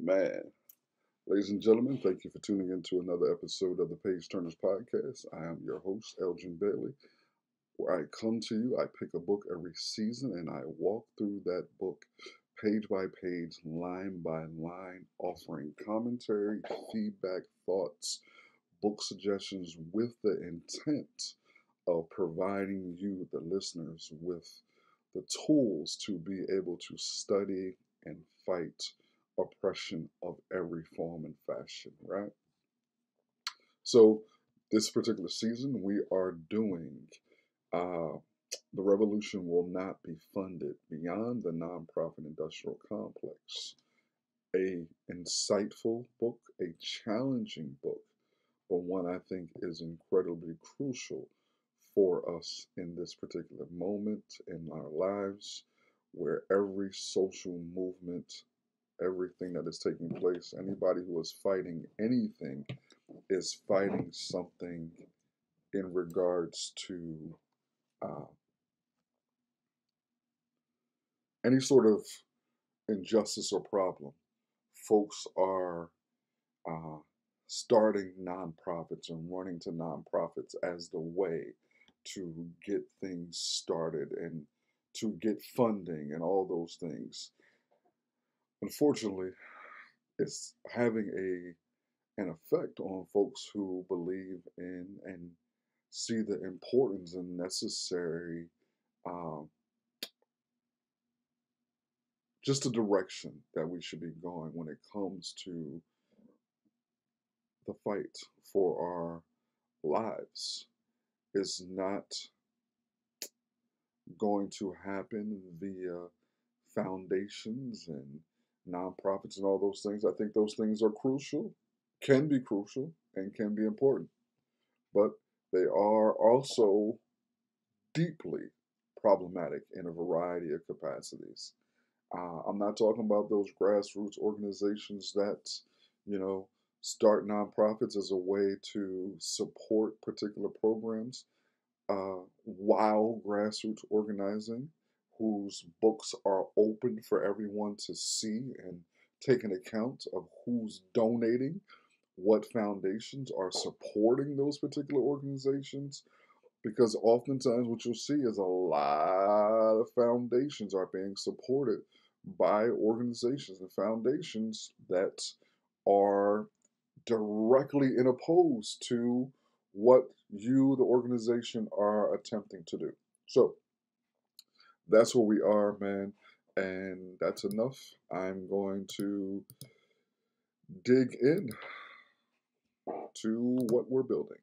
Man, ladies and gentlemen, thank you for tuning in to another episode of the Page Turners Podcast. I am your host, Elgin Bailey, where I come to you. I pick a book every season and I walk through that book page by page, line by line, offering commentary, feedback, thoughts, book suggestions with the intent of providing you, the listeners, with the tools to be able to study and fight oppression of every form and fashion, right? So, this particular season, we are doing uh, The Revolution Will Not Be Funded Beyond the Nonprofit Industrial Complex. A insightful book, a challenging book, but one I think is incredibly crucial for us in this particular moment in our lives where every social movement everything that is taking place. Anybody who is fighting anything is fighting something in regards to uh, any sort of injustice or problem. Folks are uh, starting nonprofits and running to nonprofits as the way to get things started and to get funding and all those things unfortunately, it's having a an effect on folks who believe in and see the importance and necessary um, just the direction that we should be going when it comes to the fight for our lives is not going to happen via foundations and nonprofits and all those things. I think those things are crucial, can be crucial, and can be important. But they are also deeply problematic in a variety of capacities. Uh, I'm not talking about those grassroots organizations that, you know, start nonprofits as a way to support particular programs uh, while grassroots organizing whose books are open for everyone to see and take an account of who's donating, what foundations are supporting those particular organizations. Because oftentimes, what you'll see is a lot of foundations are being supported by organizations and foundations that are directly in opposed to what you, the organization, are attempting to do. So, that's where we are, man. And that's enough. I'm going to dig in to what we're building.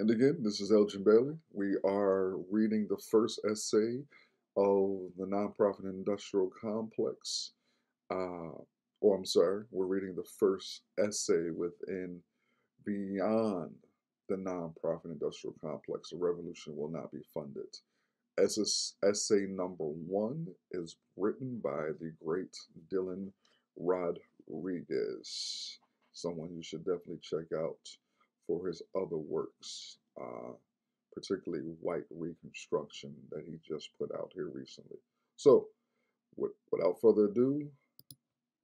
And again, this is Elgin Bailey. We are reading the first essay of the nonprofit industrial complex uh, or I'm sorry, we're reading the first essay within Beyond the Nonprofit Industrial Complex. The revolution will not be funded. essay number one is written by the great Dylan Rodriguez, someone you should definitely check out for his other works, uh, particularly White Reconstruction that he just put out here recently. So, without further ado,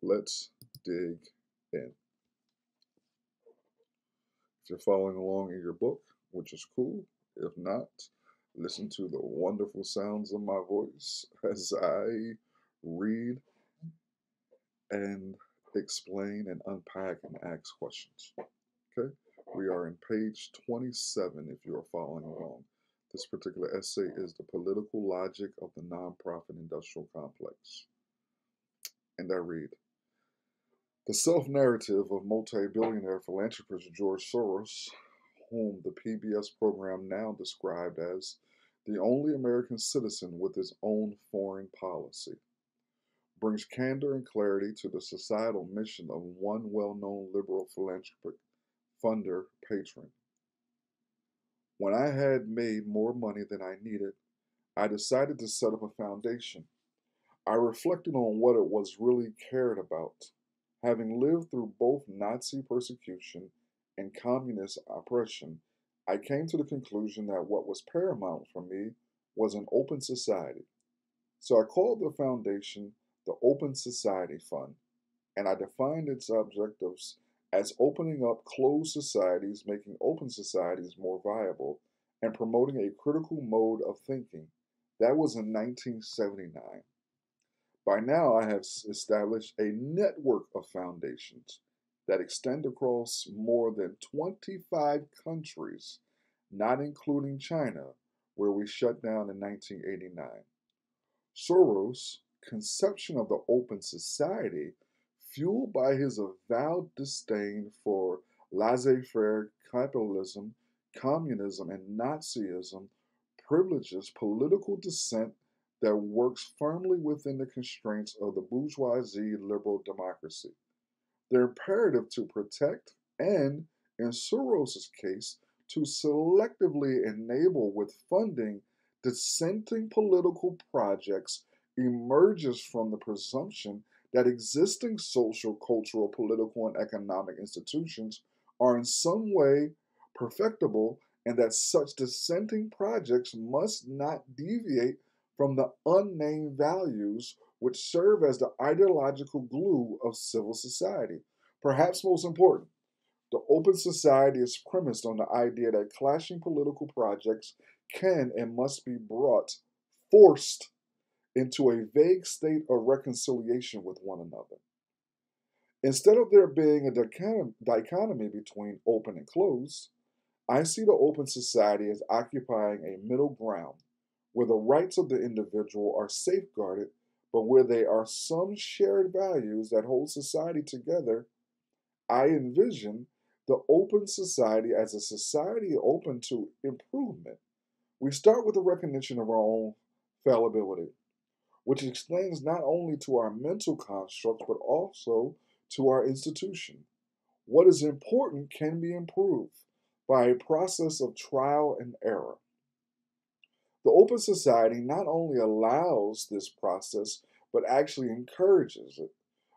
let's dig in. If you're following along in your book, which is cool, if not, listen to the wonderful sounds of my voice as I read and explain and unpack and ask questions. Okay, we are in page 27 if you are following along. This particular essay is The Political Logic of the Nonprofit Industrial Complex. And I read the self narrative of multi billionaire philanthropist George Soros, whom the PBS program now described as the only American citizen with his own foreign policy, brings candor and clarity to the societal mission of one well known liberal philanthropic funder patron. When I had made more money than I needed, I decided to set up a foundation. I reflected on what it was really cared about having lived through both Nazi persecution and communist oppression, I came to the conclusion that what was paramount for me was an open society. So I called the foundation the Open Society Fund, and I defined its objectives as opening up closed societies, making open societies more viable, and promoting a critical mode of thinking. That was in 1979. By now, I have established a network of foundations that extend across more than 25 countries, not including China, where we shut down in 1989. Soros' conception of the open society, fueled by his avowed disdain for laissez faire capitalism, communism, and Nazism, privileges political dissent that works firmly within the constraints of the bourgeoisie liberal democracy. They're imperative to protect and, in Soros' case, to selectively enable with funding dissenting political projects emerges from the presumption that existing social, cultural, political, and economic institutions are in some way perfectible and that such dissenting projects must not deviate from the unnamed values which serve as the ideological glue of civil society. Perhaps most important, the open society is premised on the idea that clashing political projects can and must be brought, forced into a vague state of reconciliation with one another. Instead of there being a dichotomy between open and closed, I see the open society as occupying a middle ground where the rights of the individual are safeguarded, but where there are some shared values that hold society together. I envision the open society as a society open to improvement. We start with the recognition of our own fallibility, which extends not only to our mental constructs, but also to our institution. What is important can be improved by a process of trial and error. The Open Society not only allows this process, but actually encourages it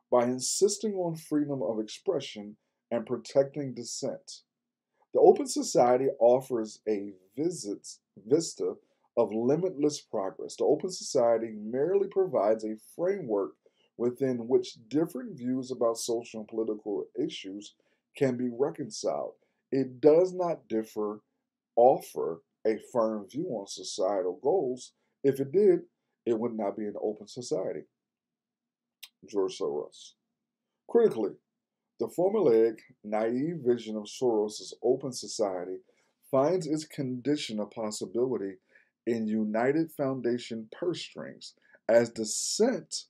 by insisting on freedom of expression and protecting dissent. The Open Society offers a visit, vista of limitless progress. The Open Society merely provides a framework within which different views about social and political issues can be reconciled it does not differ, offer a firm view on societal goals. If it did, it would not be an open society. George Soros. Critically, the formulaic, naive vision of Soros's open society finds its condition of possibility in United Foundation purse strings as dissent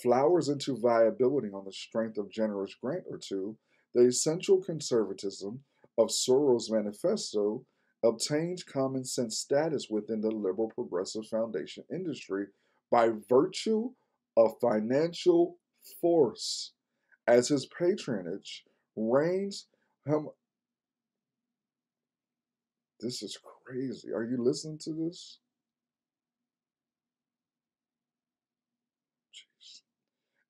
flowers into viability on the strength of generous grant or two, the essential conservatism of Soros' manifesto obtains common sense status within the liberal progressive foundation industry by virtue of financial force, as his patronage reigns him. This is crazy. Are you listening to this? Jeez.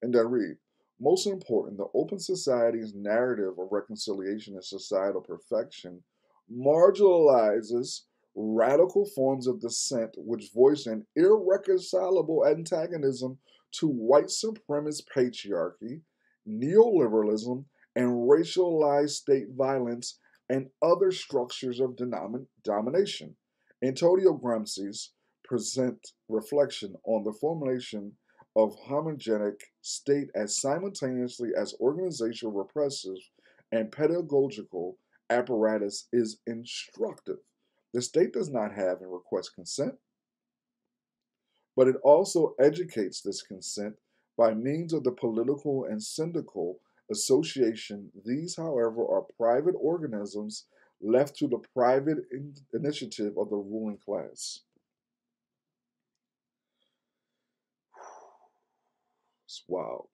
And then read. Most important, the Open Society's narrative of reconciliation and societal perfection marginalizes radical forms of dissent which voice an irreconcilable antagonism to white supremacist patriarchy, neoliberalism, and racialized state violence and other structures of domination. Antonio Gramsci's present reflection on the formulation of hegemonic state as simultaneously as organizational, repressive, and pedagogical apparatus is instructive. The state does not have and request consent, but it also educates this consent by means of the political and syndical association. These, however, are private organisms left to the private in initiative of the ruling class. Wow.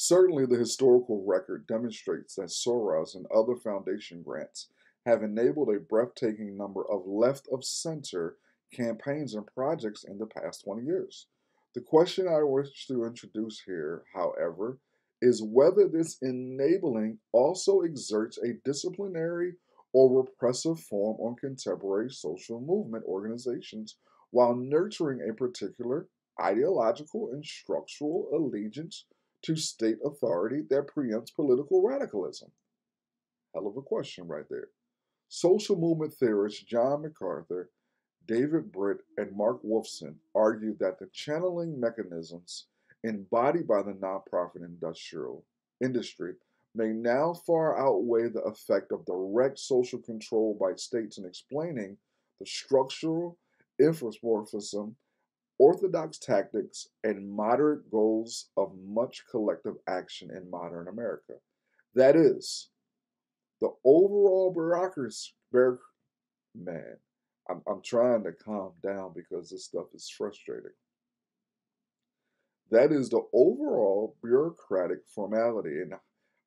Certainly, the historical record demonstrates that Soros and other foundation grants have enabled a breathtaking number of left of center campaigns and projects in the past 20 years. The question I wish to introduce here, however, is whether this enabling also exerts a disciplinary or repressive form on contemporary social movement organizations while nurturing a particular ideological and structural allegiance to state authority that preempts political radicalism? Hell of a question right there. Social movement theorists John MacArthur, David Britt, and Mark Wolfson argue that the channeling mechanisms embodied by the nonprofit industrial industry may now far outweigh the effect of direct social control by states in explaining the structural inframorphism, orthodox tactics, and moderate goals of much collective action in modern America. That is, the overall bureaucracy, man, I'm, I'm trying to calm down because this stuff is frustrating. That is the overall bureaucratic formality and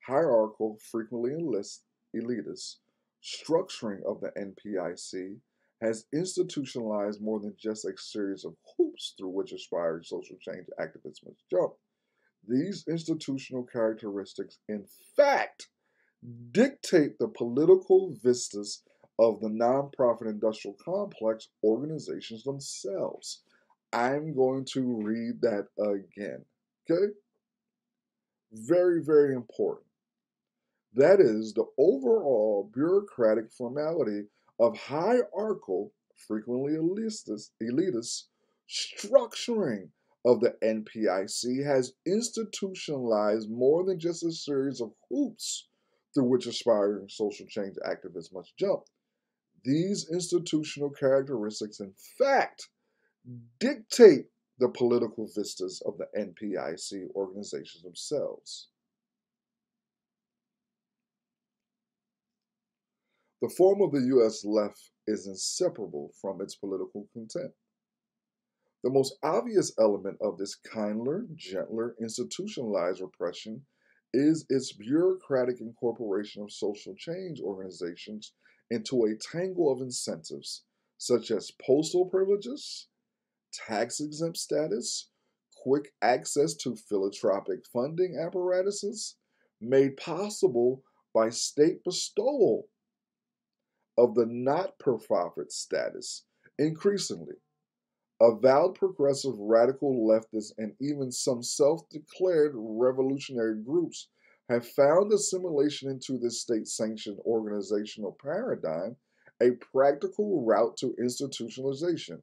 hierarchical, frequently elitist structuring of the NPIC has institutionalized more than just a series of hoops through which aspiring social change activists must jump. These institutional characteristics, in fact, dictate the political vistas of the nonprofit industrial complex organizations themselves. I'm going to read that again. Okay? Very, very important. That is the overall bureaucratic formality of hierarchical, frequently elitist, elitist structuring of the NPIC has institutionalized more than just a series of hoops through which aspiring social change activists must jump. These institutional characteristics, in fact, dictate the political vistas of the NPIC organizations themselves. The form of the U.S. left is inseparable from its political content. The most obvious element of this kindler, gentler, institutionalized repression is its bureaucratic incorporation of social change organizations into a tangle of incentives such as postal privileges, tax exempt status, quick access to philanthropic funding apparatuses, made possible by state bestowal of the not for profit status increasingly. Avowed progressive radical leftists and even some self declared revolutionary groups have found assimilation into this state sanctioned organizational paradigm a practical route to institutionalization.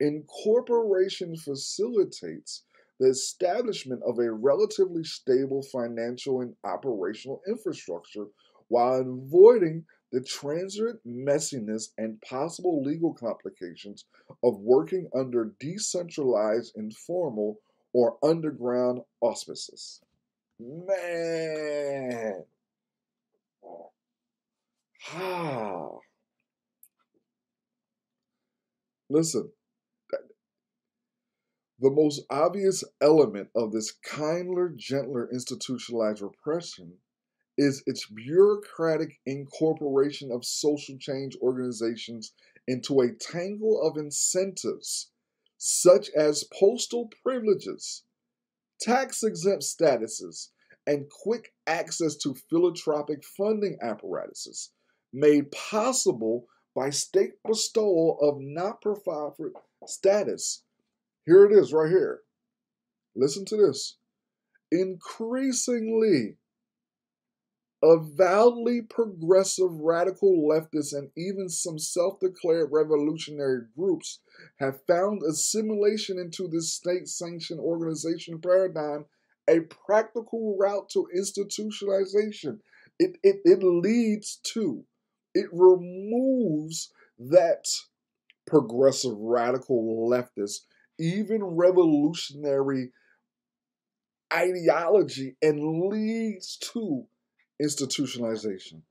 Incorporation facilitates the establishment of a relatively stable financial and operational infrastructure while avoiding the transient messiness and possible legal complications of working under decentralized, informal, or underground auspices. Man. Ah. Listen, the most obvious element of this kindler, gentler institutionalized repression is its bureaucratic incorporation of social change organizations into a tangle of incentives, such as postal privileges, tax exempt statuses, and quick access to philanthropic funding apparatuses made possible by state bestowal of not for status. Here it is, right here. Listen to this. Increasingly, avowedly progressive radical leftists and even some self declared revolutionary groups have found assimilation into this state sanctioned organization paradigm a practical route to institutionalization. It, it, it leads to, it removes that progressive radical leftist, even revolutionary ideology, and leads to institutionalization.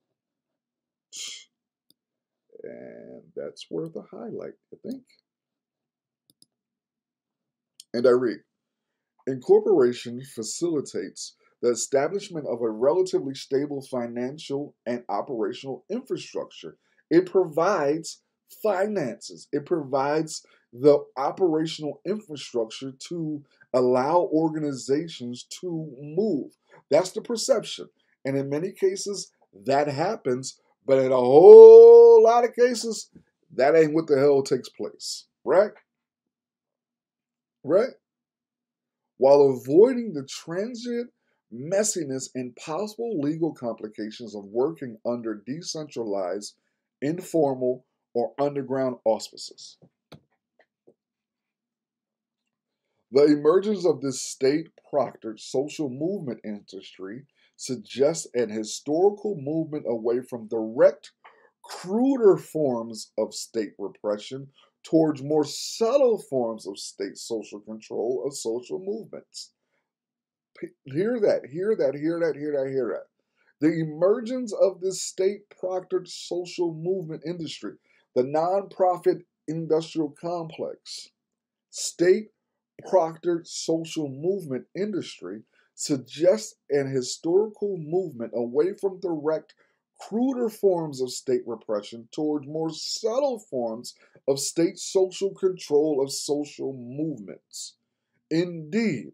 And that's worth a highlight, I think. And I read Incorporation facilitates the establishment of a relatively stable financial and operational infrastructure. It provides finances, it provides the operational infrastructure to allow organizations to move. That's the perception. And in many cases, that happens. But in a whole lot of cases, that ain't what the hell takes place. Right? Right? While avoiding the transient messiness and possible legal complications of working under decentralized, informal, or underground auspices. The emergence of this state proctored social movement industry suggests an historical movement away from direct, cruder forms of state repression towards more subtle forms of state social control of social movements. Hear that, hear that, hear that, hear that, hear that. The emergence of this state proctored social movement industry, the nonprofit industrial complex, state proctored social movement industry suggests an historical movement away from direct, cruder forms of state repression towards more subtle forms of state social control of social movements. Indeed,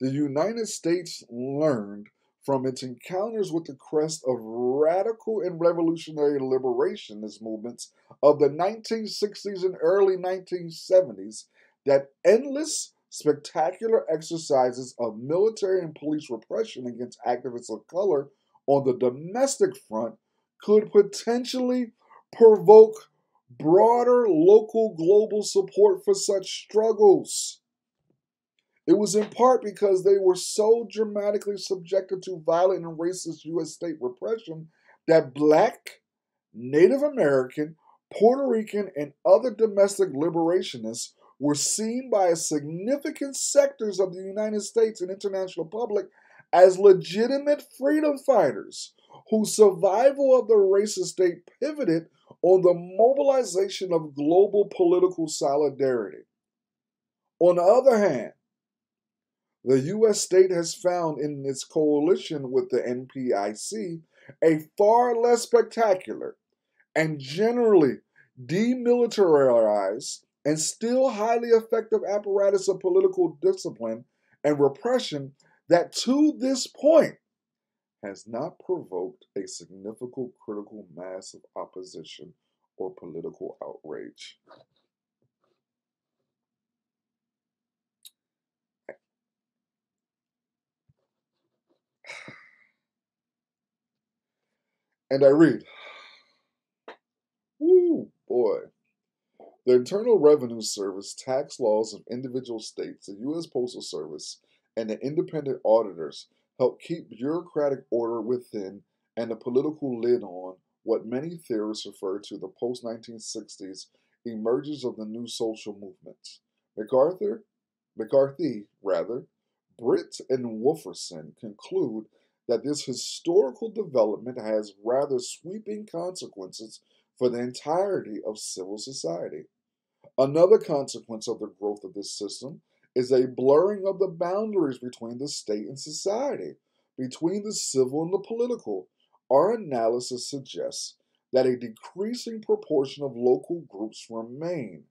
the United States learned from its encounters with the crest of radical and revolutionary liberationist movements of the 1960s and early 1970s that endless, spectacular exercises of military and police repression against activists of color on the domestic front could potentially provoke broader local global support for such struggles. It was in part because they were so dramatically subjected to violent and racist U.S. state repression that black, Native American, Puerto Rican, and other domestic liberationists were seen by significant sectors of the United States and international public as legitimate freedom fighters whose survival of the racist state pivoted on the mobilization of global political solidarity. On the other hand, the U.S. state has found in its coalition with the NPIC a far less spectacular and generally demilitarized and still highly effective apparatus of political discipline and repression that to this point has not provoked a significant critical mass of opposition or political outrage. And I read, Woo, boy. The Internal Revenue Service, tax laws of individual states, the U.S. Postal Service, and the independent auditors help keep bureaucratic order within and the political lid on what many theorists refer to the post 1960s emergence of the new social movements. MacArthur, McCarthy, rather, Britt and Wolferson conclude that this historical development has rather sweeping consequences for the entirety of civil society. Another consequence of the growth of this system is a blurring of the boundaries between the state and society, between the civil and the political. Our analysis suggests that a decreasing proportion of local groups remain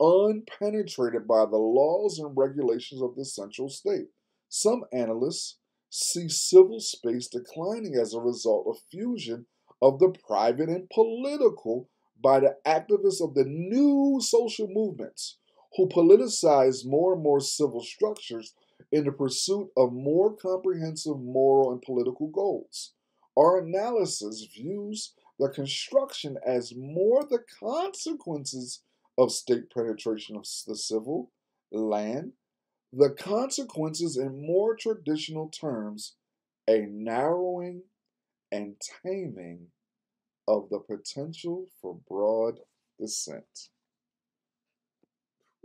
unpenetrated by the laws and regulations of the central state. Some analysts see civil space declining as a result of fusion of the private and political by the activists of the new social movements who politicize more and more civil structures in the pursuit of more comprehensive moral and political goals. Our analysis views the construction as more the consequences of state penetration of the civil, land, the consequences in more traditional terms, a narrowing and taming of the potential for broad dissent.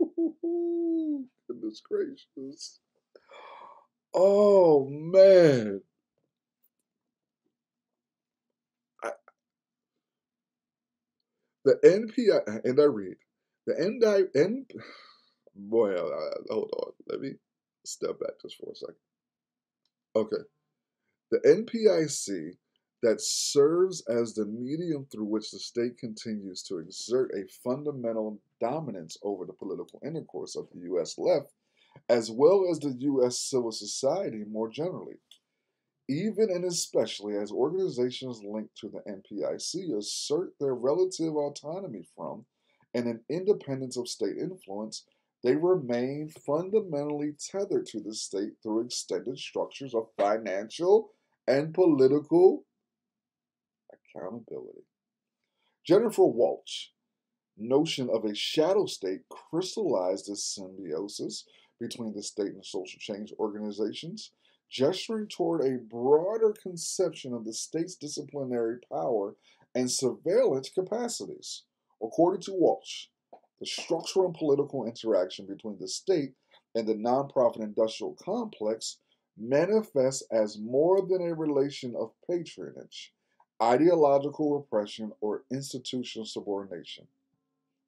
Goodness gracious. Oh man. I, the NPI, and I read, the NDI, N, boy, uh, hold on, let me step back just for a second. Okay. The NPIC that serves as the medium through which the state continues to exert a fundamental dominance over the political intercourse of the U.S. left, as well as the U.S. civil society more generally. even and especially as organizations linked to the NPIC assert their relative autonomy from and an independence of state influence, they remain fundamentally tethered to the state through extended structures of financial and political accountability. Jennifer Wolch, notion of a shadow state crystallized as symbiosis between the state and social change organizations, gesturing toward a broader conception of the state's disciplinary power and surveillance capacities. According to Wolch, the structural and political interaction between the state and the nonprofit industrial complex manifests as more than a relation of patronage, ideological repression, or institutional subordination.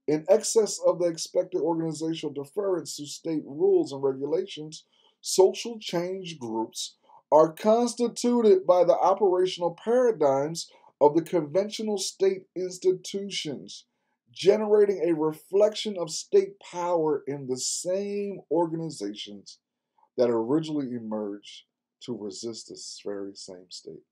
In excess of the expected organizational deference to state rules and regulations, social change groups are constituted by the operational paradigms of the conventional state institutions, generating a reflection of state power in the same organizations that originally emerged to resist this very same state.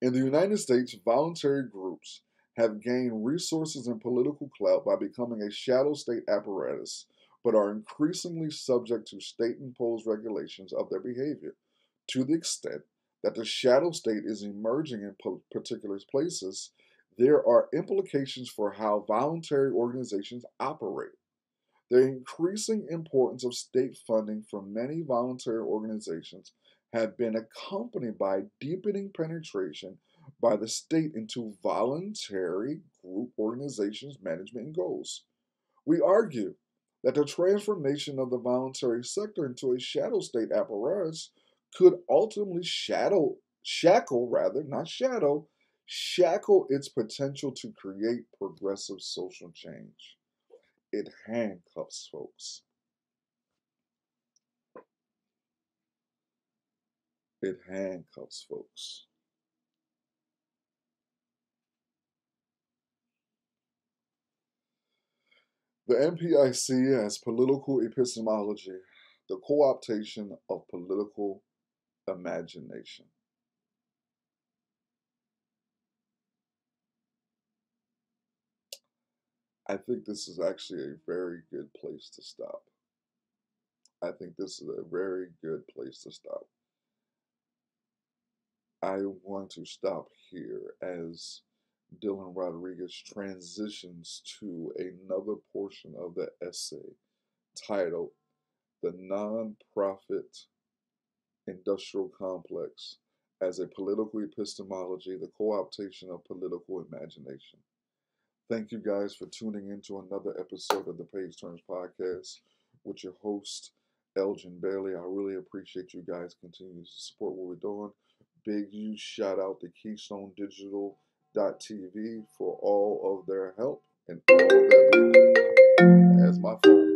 In the United States, voluntary groups have gained resources and political clout by becoming a shadow state apparatus, but are increasingly subject to state imposed regulations of their behavior to the extent that the shadow state is emerging in particular places. There are implications for how voluntary organizations operate. The increasing importance of state funding for many voluntary organizations have been accompanied by deepening penetration by the state into voluntary group organizations, management, and goals. We argue that the transformation of the voluntary sector into a shadow state apparatus could ultimately shadow, shackle, rather, not shadow, shackle its potential to create progressive social change. It handcuffs folks. It handcuffs folks. The NPIC as political epistemology, the co optation of political imagination. I think this is actually a very good place to stop. I think this is a very good place to stop. I want to stop here as Dylan Rodriguez transitions to another portion of the essay titled The Nonprofit Industrial Complex as a Political Epistemology, the Co-optation of Political Imagination. Thank you guys for tuning in to another episode of the Page Turns Podcast with your host, Elgin Bailey. I really appreciate you guys continuing to support what we're doing big huge shout out to Keystone Digital.tv for all of their help and all that. As my phone